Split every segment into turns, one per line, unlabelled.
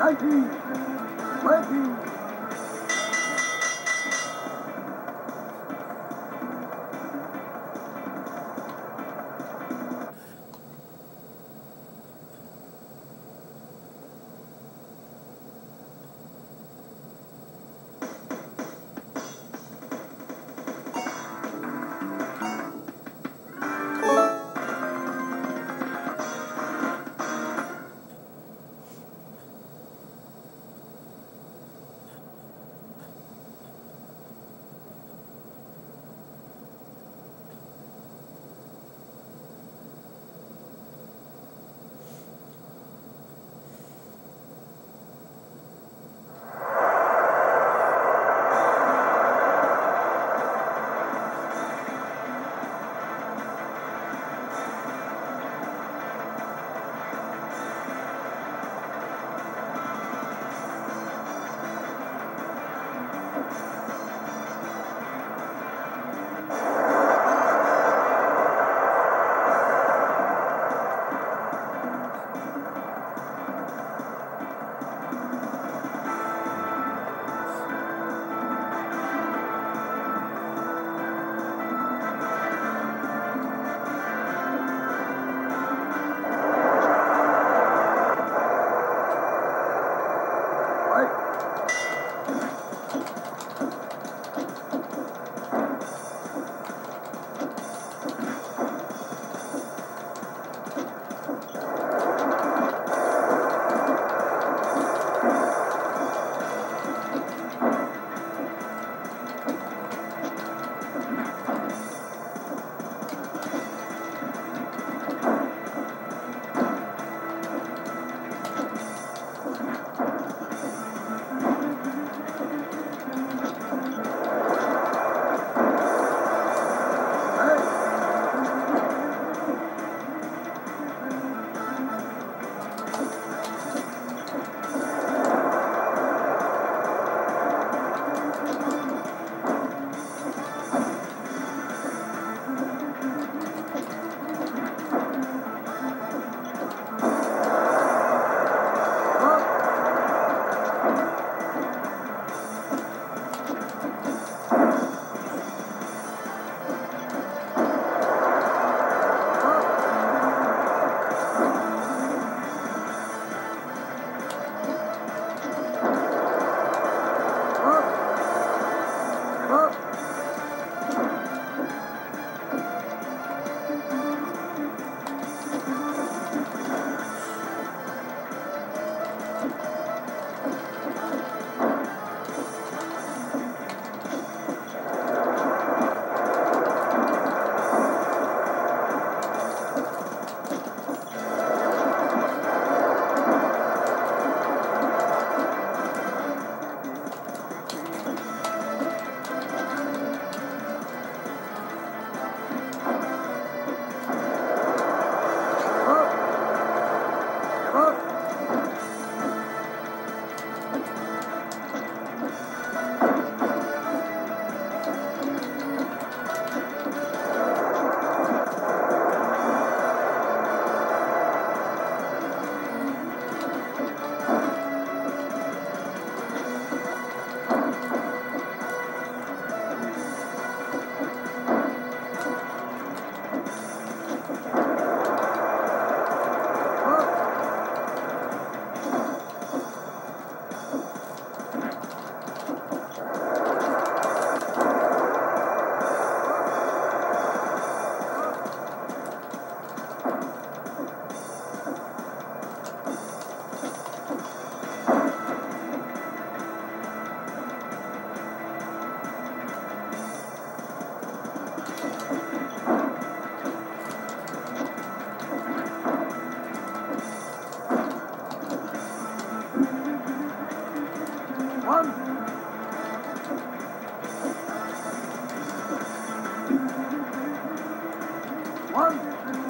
19, 20, One.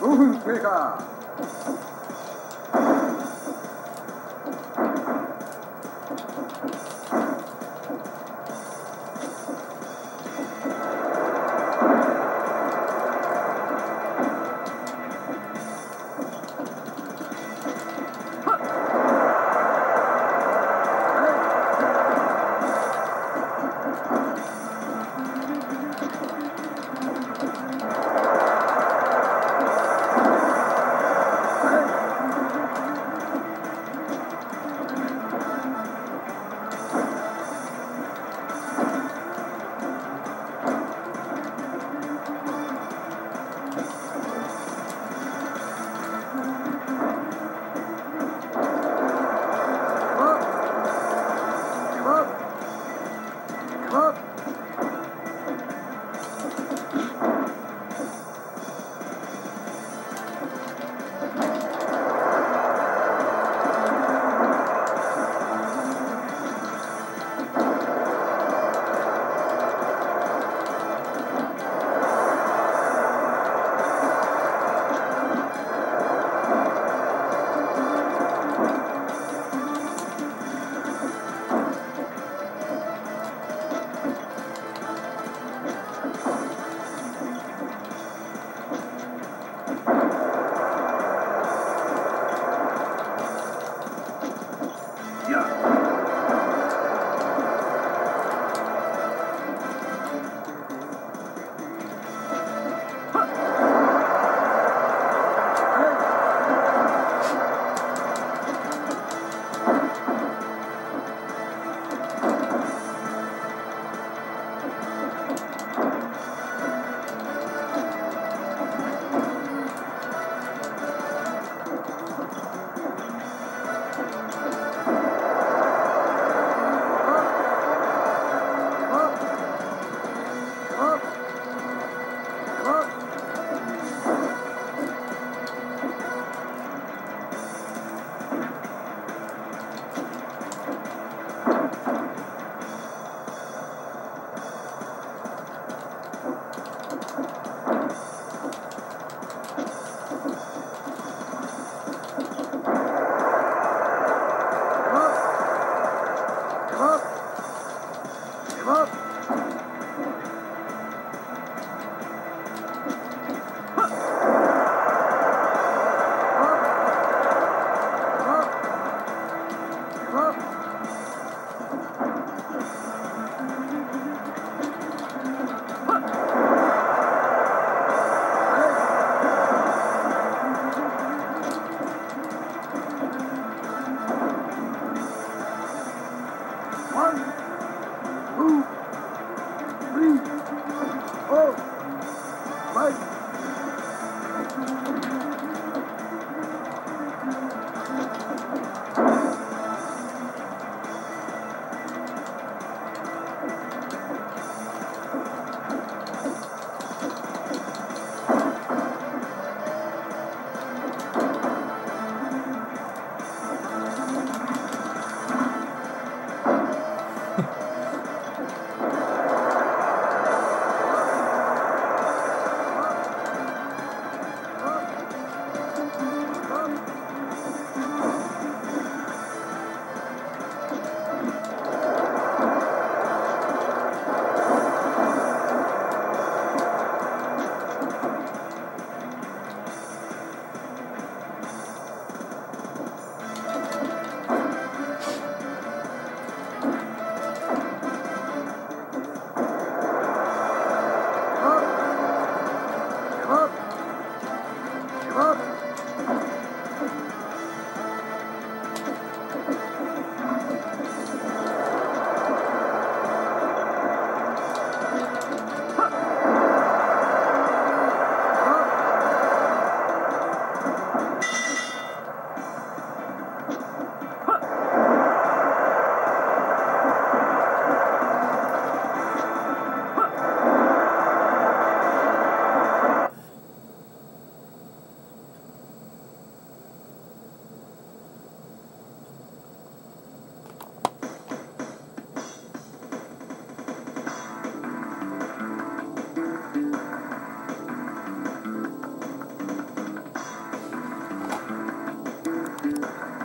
5分経過 One,